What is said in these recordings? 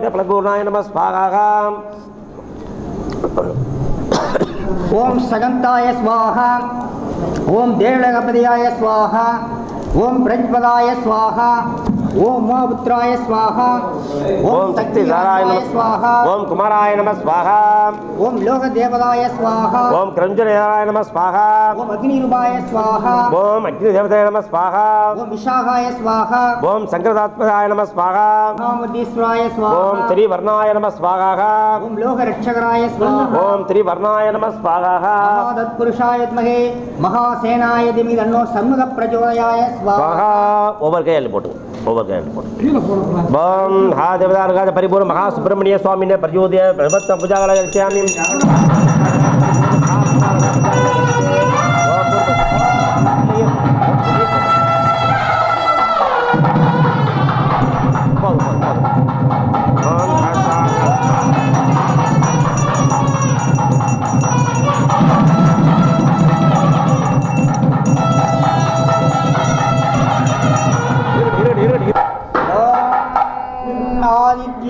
பித பலபூர்ணாய நம ஸ்வாகா ஓம் சகந்தாய ஸ்வாஹா ஓம் தேவலகபதியாய ஸ்வாஹா ஓம் பிரஜ்பதாய ஸ்வாகா ஓம் உமாபுத்ராய ஸ்வாஹா ஓம் சக்தி நம ஸ்வாஹா ஓம் குமாராய நம ஸ்வாகா ஓம் லோக தேவதாய ஸ்வாஹா ஓம் கிரஞ்சுராய நம ஸ்வாகா ஓம் அக்னிரூபாய ஸ்வாஹா ஓம் அக்னி தேவதாய நம ஸ்வாகா ஓம் விஷாகாய ஸ்வாஹா ஓம் சங்கரதாத்மதாய நம ஸ்வாகா மகாமுதீஸ்வராய ஓம் ஸ்வாஹா திரிவர்ணாய நம ஸ்வாகா ஓம் லோக ரட்சகராய ஸ்வாஹா ஓம் திரிவர்ணாய நம ஸ்வாகா மகாதத்புருஷாய வித்மகே மகாசேனாய திமி தன்னோ சண்முக பிரச்சோதயாய ஸ்வாஹா ஒவ்வொரு கையில் போட்டுங்க ஓம் ஹா பரிபூர்ண மகா சுப்பிரமணிய சுவாமினே பிரஜோதய பிரபத்த புஜாகல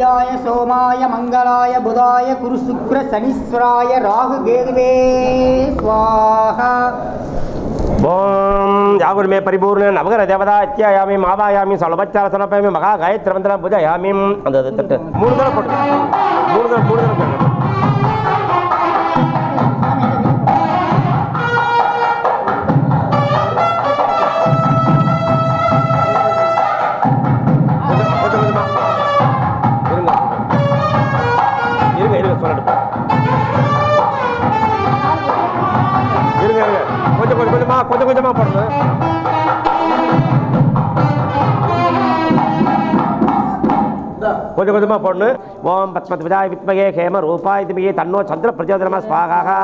ஆதித்யாய சோமாய மங்களாய புதாய குரு சுக்ர சனீஸ்வராய ராகு கேதுவே ஸ்வாஹா ஓம். யாகுர்மே பரிபூர்ண நவகர தேவதா அத்தியாயாமி மாதாயாமி சலபச்சார சனப்பயாமி மகா காயத்ரி மந்திரம் புஜயாமிம் அந்த மூணு தடவை போட்டு மூணு தடவை மூணு தடவை கொஞ்சமா கொஞ்சம் கொஞ்சமா போடணும் கொஞ்சம் கொஞ்சமா போடணும் ஓம் பத்மத் விஜாய வித்மகே ஹேம ரூபாய் திமிகே தன்னோ சந்திர பிரச்சோதனம ஸ்வாகா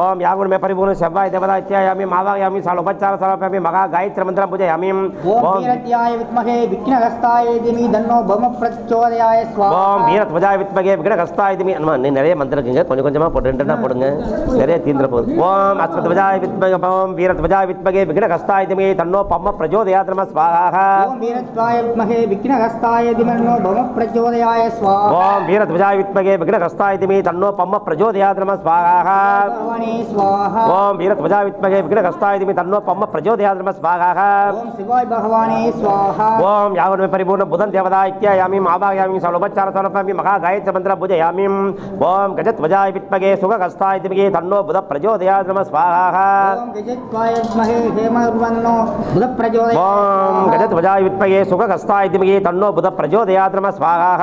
ஓம் யாகுணமே பரிபூர்ண செவ்வாய் தேவதா இத்தியாயாமி மாவாயாமி சால உபச்சார சலபாமி மகா காயத்ரி மந்திரம் பூஜயாமி ஓம் ஓம் வீரத்யாய வித்மகே விக்னஹஸ்தாய திமி தன்னோ பௌம பிரச்சோதயாய ஓம் ஸ்வாஹா வீரத் விஜாய வித்மகே விகடகஸ்தாய திமி அம்மா நீ நிறைய மந்திரம் இருக்குங்க கொஞ்சம் கொஞ்சமா போட்டு ரெண்டு ரெண்டா போடுங்க நிறைய தீந்திர போகுது ஓம் அஸ்மத் விஜாய வித்மகே ஓம் வீரத் விஜாய வித்மகே விகடகஸ்தாய திமி தன்னோ பம்ம பிரச்சோதயாத் நம ஸ்வாகா ஓம் வீரத்வாய வித்மகே விக்னஹஸ்தாய திமி தன்னோ பௌம பிரச்சோதயாய ஸ்வாஹா ஓம் வீரத் விஜாய வித்மகே விகடகஸ்தாய திமி தன்னோ பம்ம பிரச்சோதயாத் वीरध्वजाय स्वाहा। ओम वीरध्वजाय विद्महे विघ्नहस्ताय धीमहि तन्नो पम्म प्रचोदयात् नमः स्वाहा। स्वाहा। ओम वीरध्वजाय विद्महे विघ्नहस्ताय धीमहि तन्नो पम्म प्रचोदयात् नमः स्वाहा। ओम शिवाय भगवाने स्वाहा। ओम यावन में परिपूर्ण बुधन देवता इत्यायामि आवाहयामि सर्वोपचार सर्वपि महागायत्र मंत्र पूजयामि ओम गजध्वजाय विद्महे सुखहस्ताय धीमहि तन्नो बुध प्रचोदयात् नमः स्वाहा। ओम गजध्वजाय विद्महे हेमवर्णो बुध प्रचोदयात् ओम गजध्वजाय विद्महे सुखहस्ताय धीमहि तन्नो बुध प्रचोदयात् नमः स्वाहा।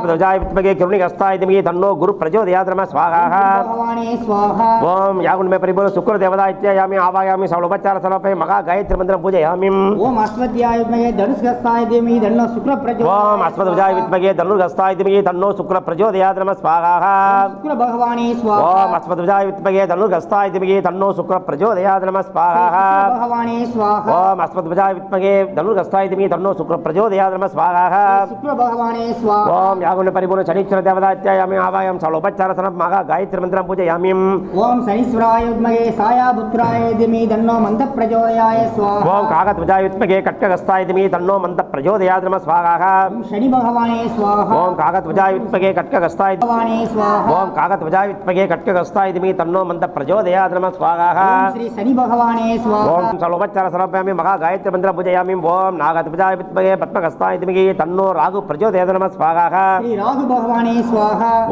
शब्दजाय गुरु प्रचोदयात् स्वाहा। ओम में परिपूर्ण शुक्र देवता गायत्री मंत्र ओम विद्मगे धीमहि शुक्र प्रचोदयात् ओम विद्मगे धनुर्गस्ताय धीमहि शुक्र प्रचोदयात् नमः स्वाहा। शुक्र स्वाहा। ओम विद्मगे धनुर्गस्ताय धीमहि शुक्र प्रचोदयात् नमः स्वाहा। स्वाहा। ओम विद्मगे धनुर्गस्ताय धीमहि शुक्र प्रचोदयात् नमः स्वाहा। शुक्र स्वाहा। ओम యాగుండ పరిపూర్ణ శనీశ్వర దేవదాత్యామి ఆవాయం సర్వోపచార సనత్ మగా గాయత్రి మంత్రం పూజ పూజయామ్యం ఓం శనీశ్వరాయ ఉద్మగే సాయాపుత్రాయ దిమి దన్నో మంద ప్రచోదయాయ స్వాహ. ఓం కాకత్వజాయ ఉద్మగే కట్కగస్తాయ దిమి దన్నో మంద ప్రచోదయాయ నమ స్వాహ శని భగవానే స్వాహ. ఓం కాకత్వజాయ ఉద్మగే కట్కగస్తాయ భగవానే స్వాహ. ఓం కాకత్వజాయ ఉద్మగే కట్కగస్తాయ దిమి దన్నో మంద ప్రచోదయాయ నమ స్వాహ శ్రీ శని భగవానే స్వాహ. ఓం సర్వోపచార సనత్ మగా గాయత్రి మంత్రం పూజ పూజయామి. ఓం నాగత్వజాయ ఉద్మగే పద్మగస్తాయ దిమి దన్నో రాగు ప్రచోదయాయ నమ స్వాహ.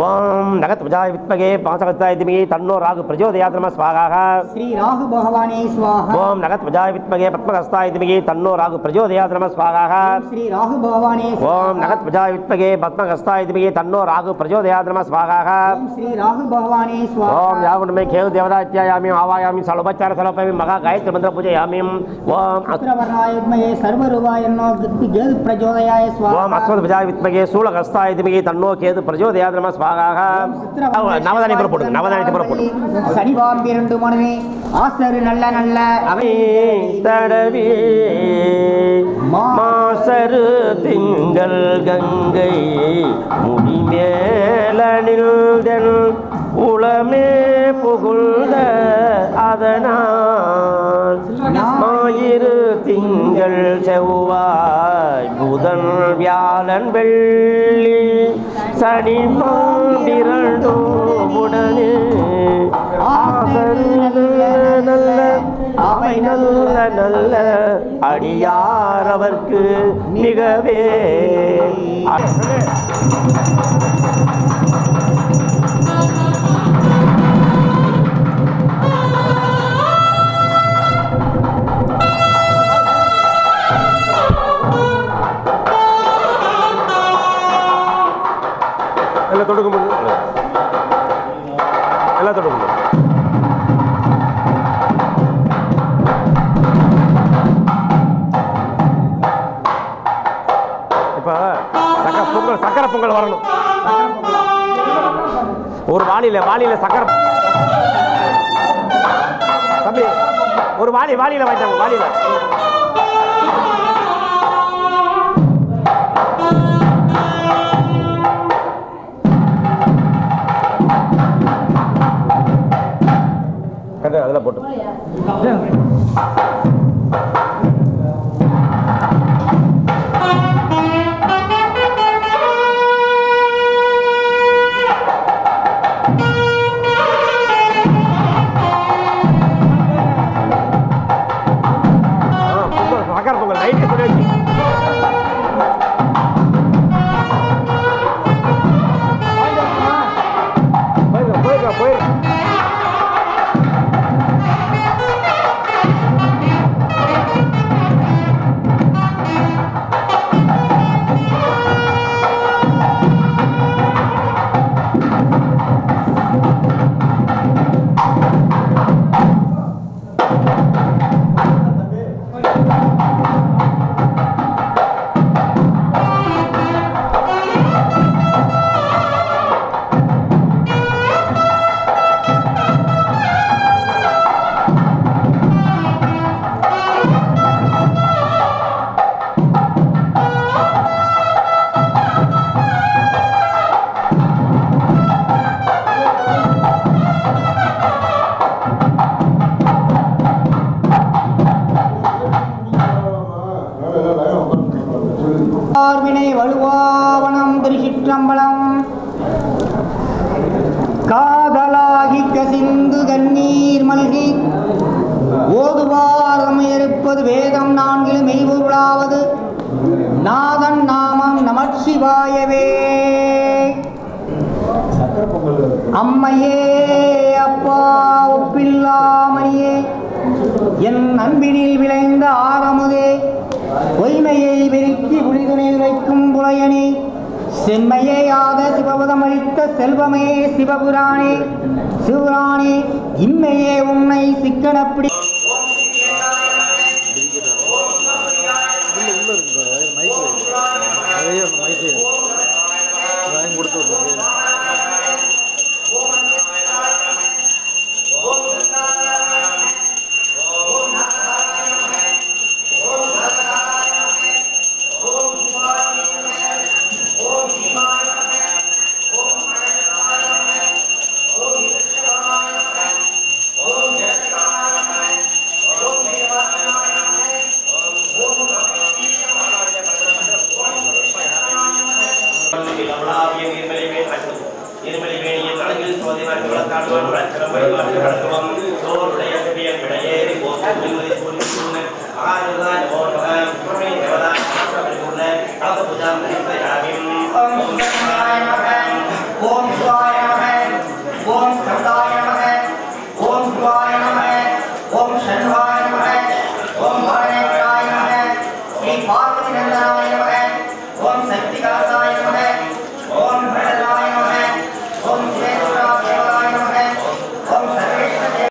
ஓம் நாகத்வஜாய வித்மகே பத்மகஸ்தாய திமிகே தன்னோ ராகு பிரச்சோதயாத் நம ஸ்வாகா ஸ்ரீ ராகு பகவானே ஸ்வாஹா. ஓம் நகத்வஜாய வித்மகே பாசகஸ்தாய திமிகே தன்னோ ராகு பிரச்சோதயாத் நம ஸ்வாகா ஸ்ரீ ராகு பகவானே ஸ்வாஹா. ஓம் நகத்வஜாய வித்மகே பத்மகஸ்தாய திமிகே தன்னோ ராகு பிரச்சோதயாத் நம ஸ்வாகா ஓம் ஸ்ரீ ராகு பகவானே ஓம் நகத்வஜாய வித்மகே பத்மகஸ்தாய திமிகே தன்னோ ராகு பிரச்சோதயாத் நம ஸ்வாகா ஓம் ஸ்ரீ ராகு பகவானே ஸ்வாஹா. யாகுண்டமே கேது தேவதாத்யாயாமி ஆவாயாமி சலோபச்சார சலோபயாமி மகா காயத்ரி மந்திர பூஜயாமி. ஓம் வித்மகே சர்வரூபாய கேது வித்மகே சூலகஸ்தாய திமிகி தன்னோ கேது பிரஜோதயாத் நம ஸ்வாகாக நவதானியபுரம் போடுங்க நவதானியபுரம் போடுங்க சனிவாம் இரண்டு மனமே ஆசரு நல்ல நல்ல. அவை தடவி மாசரு திங்கள் கங்கை முடிமேலனில் உளமே புகழ்ந்த அதனால் ஞாயிறு திங்கள் செவ்வாய் புதன் வியாழன் வெள்ளி சனி மாண்டிரண்டும் உடனே நல்ல நல்ல அவை நல்ல நல்ல அடியார் அவர்க்கு மிகவே. பொங்கல் வரணும். ஒரு வாளியில வாளியில சக்கரை தம்பி ஒரு வாளி வாளியில வாங்கிட்டாங்க வாளியில. பார்வினை வலுவாவனம் திருச்சிற்றம்பலம் காதலாகி கசிந்து கண்ணீர் மல்கி ஓதுவாரம் இருப்பது வேதம் நான்கிலும் மெய்பொருளாவது நாதன் நாமம் நமச்சிவாயவே. அம்மையே அப்பா ஒப்பில்லாமணியே என் அன்பினில் விளைந்த ஆரமுதே. பொய்மையை வெறுக்கி புலிதுணில் வைக்கும் புலையனே செம்மையேயாக சிவபதம் அளித்த செல்வமே சிவபுராணே சிவபுராணே இம்மையே உன்னை சிக்கனப்படி ஓம் சிவாய நமக. ஓம் ஸ்கந்தாய ஓம்